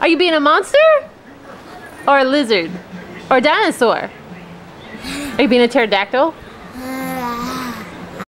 Are you being a monster? Or a lizard? Or a dinosaur? Are you being a pterodactyl?